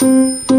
Música